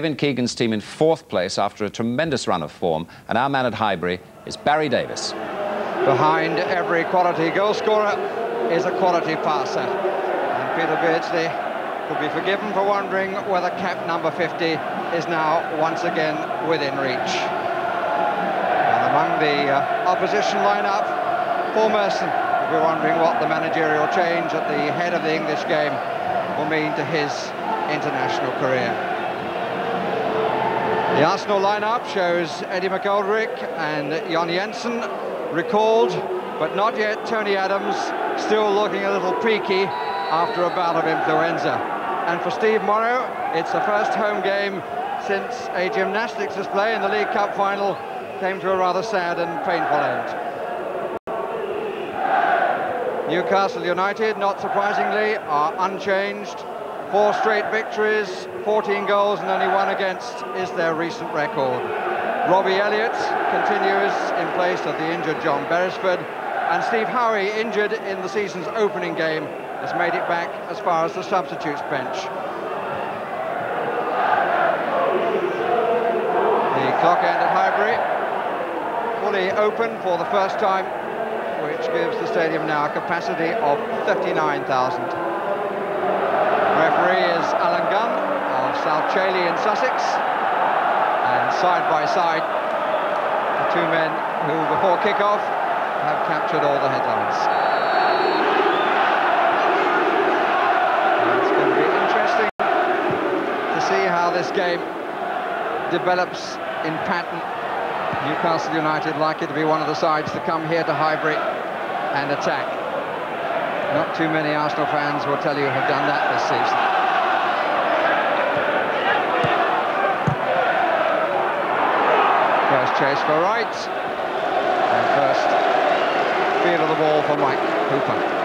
Kevin Keegan's team in fourth place after a tremendous run of form, and our man at Highbury is Barry Davies. Behind every quality goalscorer is a quality passer. And Peter Beardsley could be forgiven for wondering whether cap number 50 is now once again within reach. And among the uh, opposition lineup, Paul Merson will be wondering what the managerial change at the head of the English game will mean to his international career. The Arsenal lineup shows Eddie McGoldrick and John Jensen recalled, but not yet Tony Adams, still looking a little peaky after a bout of influenza. And for Steve Morrow, it's the first home game since a gymnastics display in the League Cup final came to a rather sad and painful end. Newcastle United, not surprisingly, are unchanged. Four straight victories, 14 goals and only one against is their recent record. Robbie Elliott continues in place of the injured John Beresford and Steve Howey, injured in the season's opening game, has made it back as far as the substitutes bench. The clock end at Highbury, fully open for the first time, which gives the stadium now a capacity of 39,000 referee is Alan Gunn of South Chailey in Sussex. And side by side, the two men who, before kick-off, have captured all the headlines. And it's going to be interesting to see how this game develops in pattern. Newcastle United likely to be one of the sides to come here to Highbury and attack. Not too many Arsenal fans will tell you have done that this season. First chase for Wright. And first feel of the ball for Mike Hooper.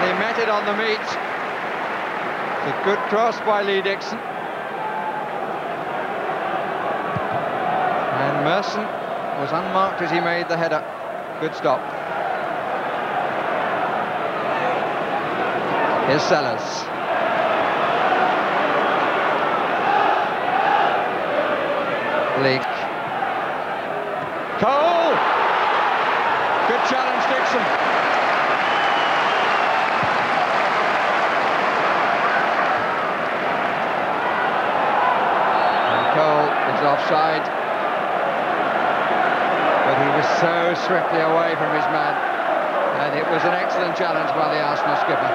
Something he met it on the meat. It's a good cross by Lee Dixon. And Merson was unmarked as he made the header. Good stop. Here's Sellars. Bleak. Cole! Good challenge, Dixon. And Cole is offside. But he was so swiftly away from his man. And it was an excellent challenge by the Arsenal skipper.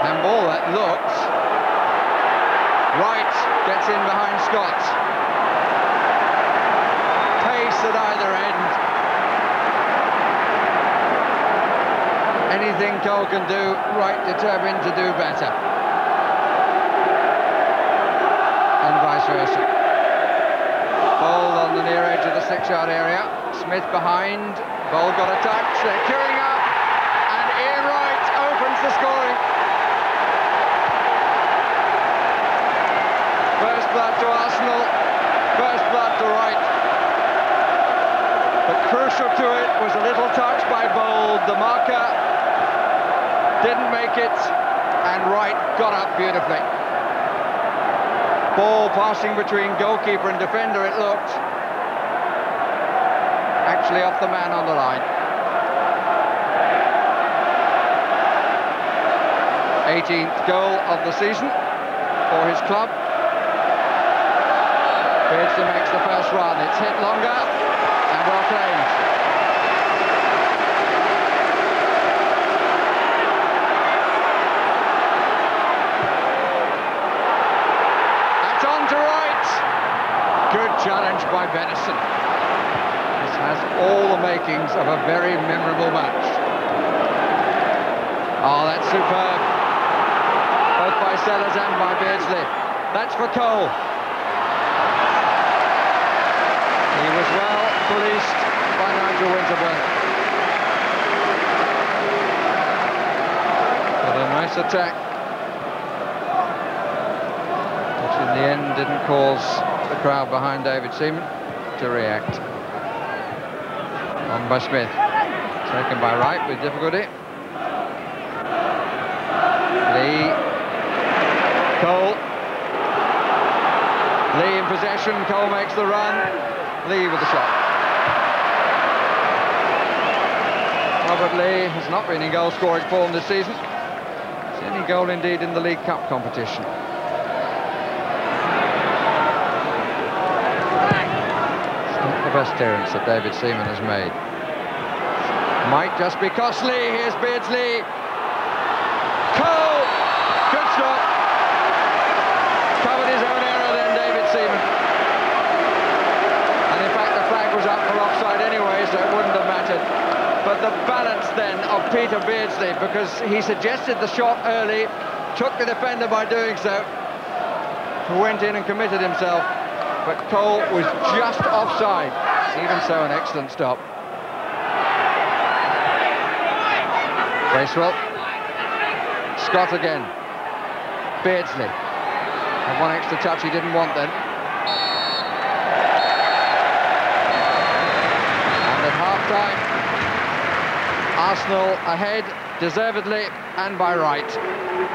Handball that looks. Wright gets in behind Scott. At either end. Anything Cole can do, Wright determined to do better. And vice versa. Ball on the near edge of the six-yard area. Smith behind. Ball got a touch. They're queuing up. And Ian Wright opens the scoring. First blood to Arsenal. First blood to Wright. But crucial to it was a little touch by Bould. The marker didn't make it. And Wright got up beautifully. Ball passing between goalkeeper and defender, it looked. Actually off the man on the line. 18th goal of the season for his club. Beardsley makes the first run. It's hit longer and well claimed. Venison. This has all the makings of a very memorable match. Ah, oh, that's superb. Both by Sellars and by Beardsley. That's for Cole. He was well policed by Nigel Winterburn. But a nice attack. Which in the end didn't cause the crowd behind David Seaman to react. On by Smith. Taken by Wright with difficulty. Lee. Cole. Lee in possession. Cole makes the run. Lee with the shot. Robert Lee has not been in goal-scoring form this season. His only goal indeed in the League Cup competition. Best clearance that David Seaman has made. Might just be costly. Here's Beardsley. Cole! Good shot. Covered his own error then, David Seaman. And in fact, the flag was up for offside anyway, so it wouldn't have mattered. But the balance then of Peter Beardsley, because he suggested the shot early, took the defender by doing so, went in and committed himself. But Cole was just offside. Even so, an excellent stop. Bracewell. Scott again. Beardsley. And one extra touch he didn't want then. And at half-time, Arsenal ahead, deservedly and by right.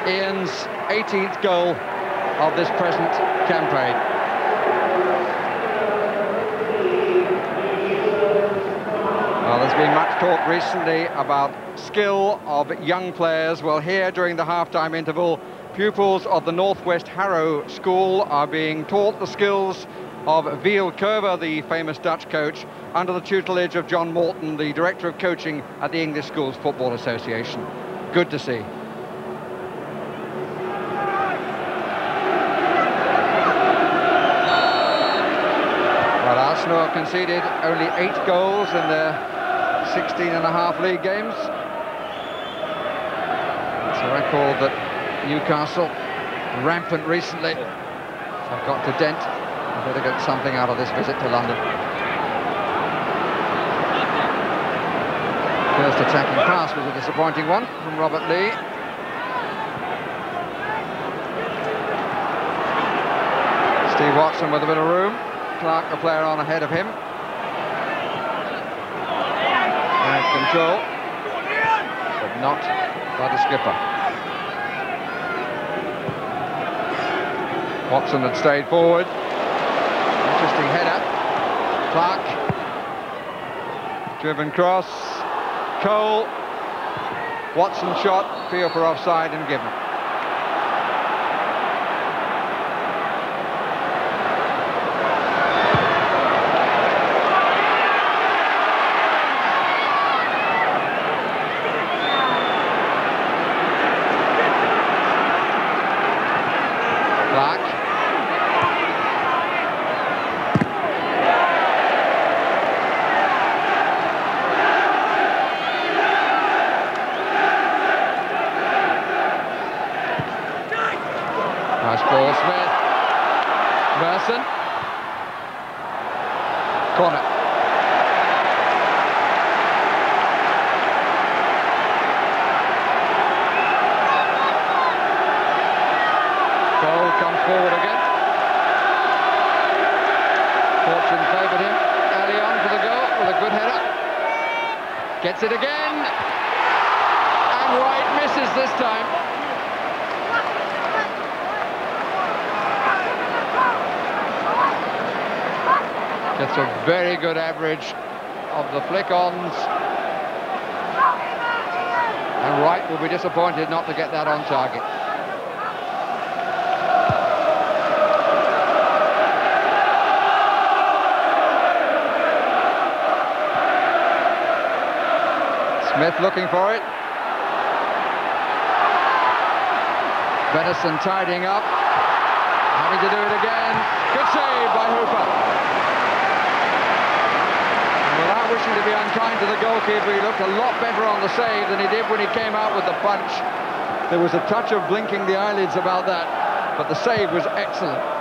Ian's 18th goal of this present campaign. Well, there's been much talk recently about skill of young players. Well, here during the half-time interval, pupils of the Northwest Harrow School are being taught the skills of Wiel Coerver, the famous Dutch coach, under the tutelage of John Morton, the Director of Coaching at the English Schools Football Association. Good to see. Well, Arsenal conceded only eight goals in their 16 and a half league games. It's a record that Newcastle, rampant recently, have got to dent. I better get something out of this visit to London. First attacking pass was a disappointing one from Robert Lee. Steve Watson with a bit of room. Clark, a player on ahead of him. And control, but not by the skipper. Watson had stayed forward. Interesting header. Clark. Driven cross. Cole. Watson shot. Feel for offside and given. Clark. Nice ball, Smith. Merson. Corner. Cole comes forward again. Fortune favoured him early on for the goal with a good header. Gets it again. And Wright misses this time. Gets a very good average of the flick-ons. And Wright will be disappointed not to get that on target. Smith looking for it. Venison tidying up. Having to do it again. Good save by Hooper. Wishing to be unkind to the goalkeeper. He looked a lot better on the save than he did when he came out with the punch. There was a touch of blinking the eyelids about that, but the save was excellent.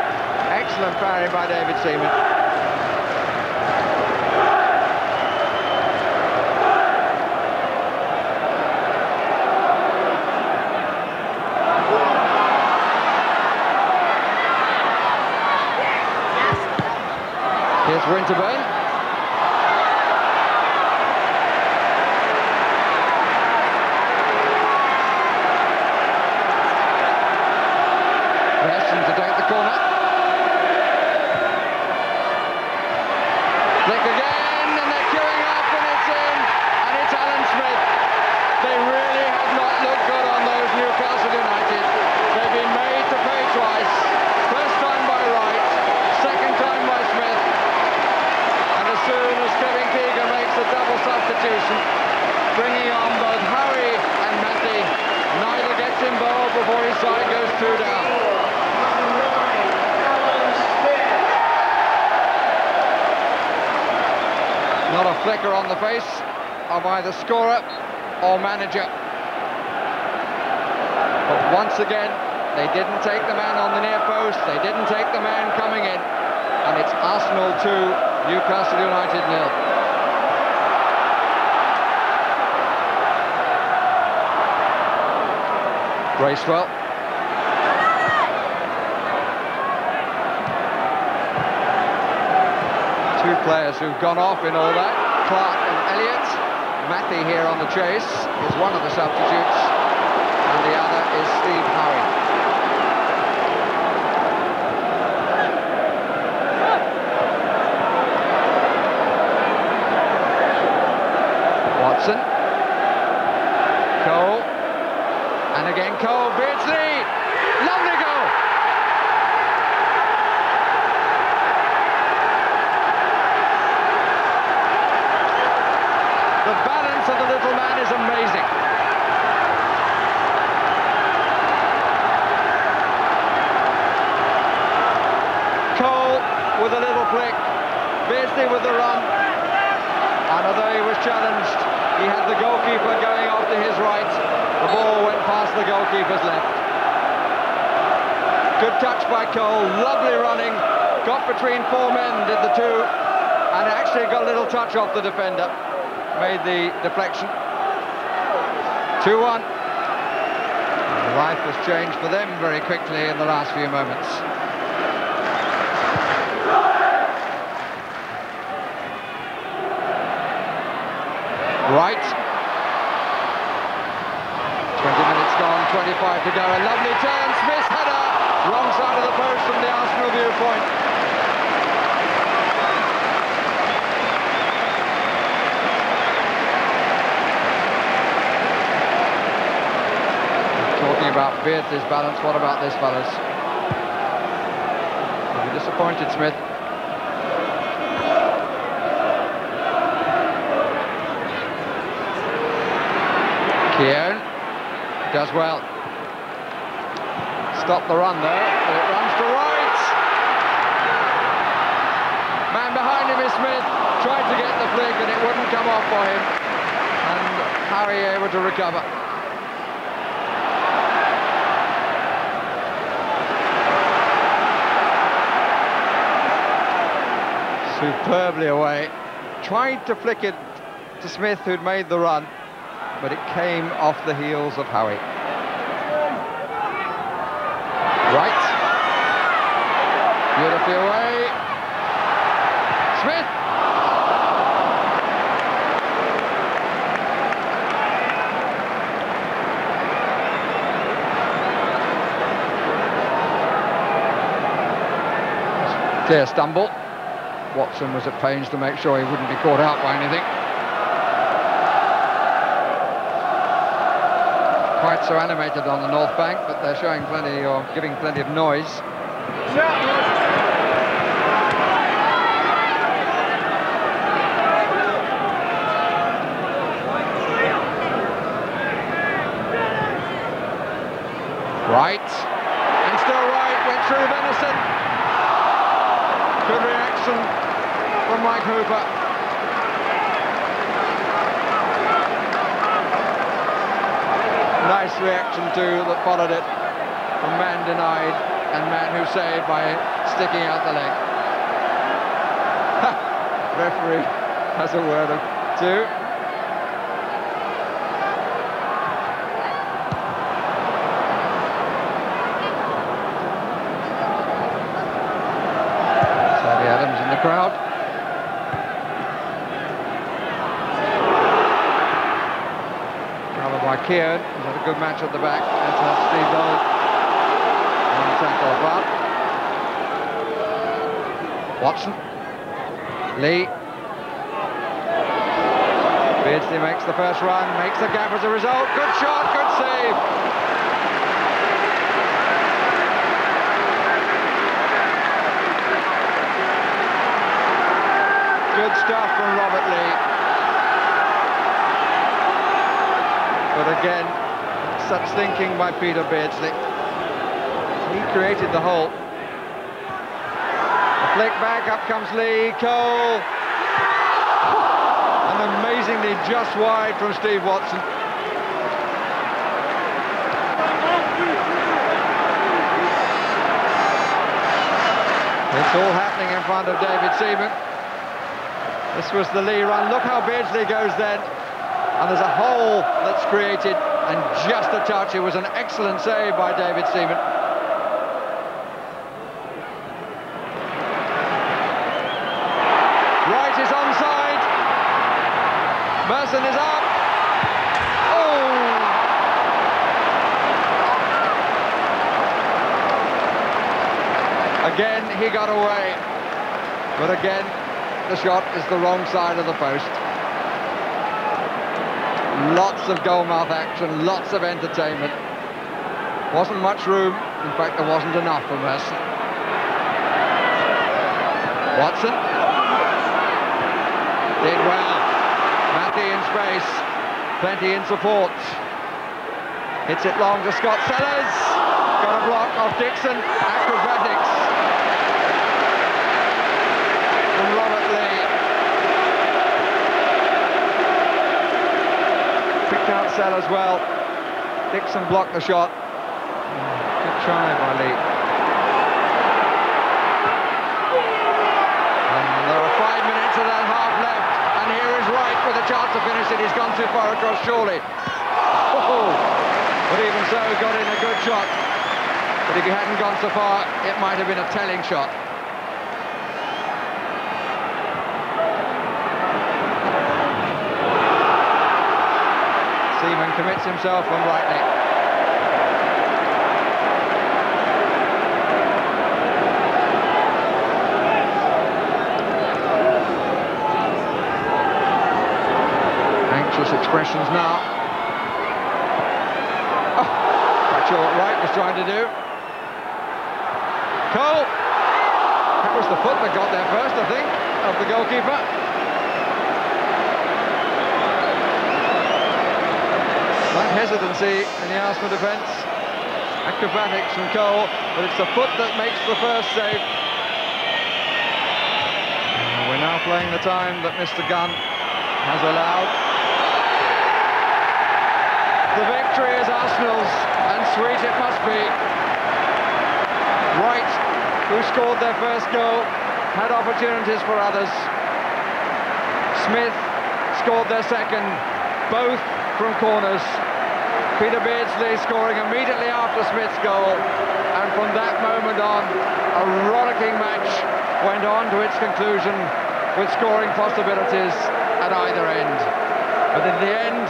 Excellent parry by David Seaman. Here's Winterburn. Of either scorer or manager. But once again, they didn't take the man on the near post, they didn't take the man coming in, and it's Arsenal 2, Newcastle United nil. Bracewell. Two players who've gone off in all that, Clark and Elliott. Mathie here on the chase is one of the substitutes, and the other is Steve Howey. Watson. Cole. And again Cole. Beardsley. Lovely goal. of the little man is amazing. Cole with a little flick, Beardsley with the run, and although he was challenged, he had the goalkeeper going off to his right. The ball went past the goalkeeper's left. Good touch by Cole, lovely running, got between four men, did the two, and actually got a little touch off the defender made the deflection. 2-1. Life has changed for them very quickly in the last few moments. Right. 20 minutes gone, 25 to go. A lovely turn, Smith header. Wrong side of the post from the Arsenal viewpoint. About Beardsley's balance. What about this, fellas? You're disappointed, Smith. Keown does well. Stop the run but it runs to right. Man behind him is Smith. Tried to get the flick and it wouldn't come off for him. And Harry able to recover. Superbly away. Tried to flick it to Smith, who'd made the run, but it came off the heels of Howey. Right. Beautifully away. Smith. Clear stumble. Watson was at pains to make sure he wouldn't be caught out by anything. Quite so animated on the north bank, but they're showing plenty or giving plenty of noise. Wright, and still Wright, went through Venison. Good reaction from Mike Hooper. Nice reaction too that followed it from man denied and man who saved by sticking out the leg. Referee has a word of two. Sadie Adams in the crowd. Covered by Kieran. Good match at the back. That's how Steve Donald. One tackle apart. Watson. Lee. Beardsley makes the first run, makes the gap as a result. Good shot, good save. Good stuff from Robert Lee. But again, such thinking by Peter Beardsley. He created the hole. A flick back, up comes Lee, Cole. And amazingly just wide from Steve Watson. It's all happening in front of David Seaman. This was the Lee run. Look how Beardsley goes then. And there's a hole that's created and just a touch. It was an excellent save by David Seaman. Wright is onside. Merson is up. Oh! Again, he got away. But again, the shot is the wrong side of the post. Lots of goalmouth action, lots of entertainment. Wasn't much room. In fact, there wasn't enough for Merson. Watson. Did well. Mathie in space. Plenty in support. Hits it long to Scott Sellars. Got a block off Dixon. Acrobatics. From Robert Lee. Sellars well. Dixon blocked the shot. Good try by Lee. There are five minutes half left. And here is Wright with a chance to finish it. He's gone too far across surely. Oh, but even so, got in a good shot. But if he hadn't gone so far, it might have been a telling shot. Seaman commits himself and rightly. Anxious expressions now. Oh, quite sure what Wright was trying to do. Cole. That was the foot that got there first, I think, of the goalkeeper. Hesitancy in the Arsenal defence. Acrobatics from Cole, but it's the foot that makes the first save. And we're now playing the time that Mr Gunn has allowed. The victory is Arsenal's, and sweet it must be. Wright, who scored their first goal, had opportunities for others. Smith scored their second, both from corners. Peter Beardsley scoring immediately after Smith's goal, and from that moment on, a rollicking match went on to its conclusion with scoring possibilities at either end. But in the end,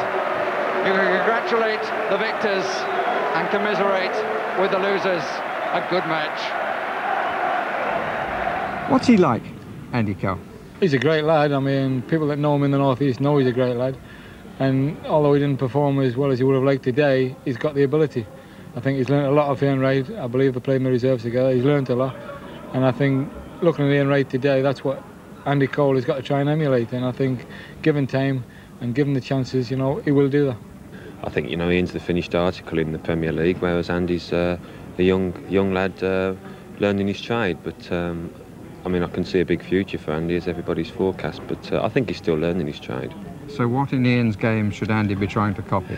you can congratulate the victors and commiserate with the losers. A good match. What's he like, Andy Cole? He's a great lad. I mean, people that know him in the northeast know he's a great lad. And although he didn't perform as well as he would have liked today, he's got the ability. I think he's learned a lot of Ian Wright. I believe they played in the reserves together. He's learned a lot. And I think looking at Ian Wright today, that's what Andy Cole has got to try and emulate. And I think given time and given the chances, you know, he will do that. I think, you know, Ian's the finished article in the Premier League, whereas Andy's uh, a young young lad uh, learning his trade. But um, I mean, I can see a big future for Andy as everybody's forecast, but uh, I think he's still learning his trade. So what in Ian's game should Andy be trying to copy?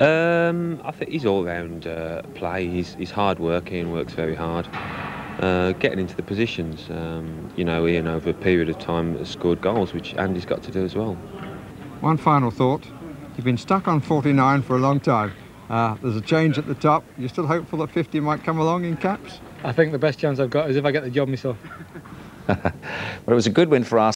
Um, I think he's all-round uh, play. He's, he's hard working, works very hard. Uh, getting into the positions, um, you know, Ian over a period of time has scored goals, which Andy's got to do as well. One final thought. You've been stuck on 49 for a long time. Uh, there's a change at the top. You're still hopeful that 50 might come along in caps? I think the best chance I've got is if I get the job myself. well, it was a good win for us.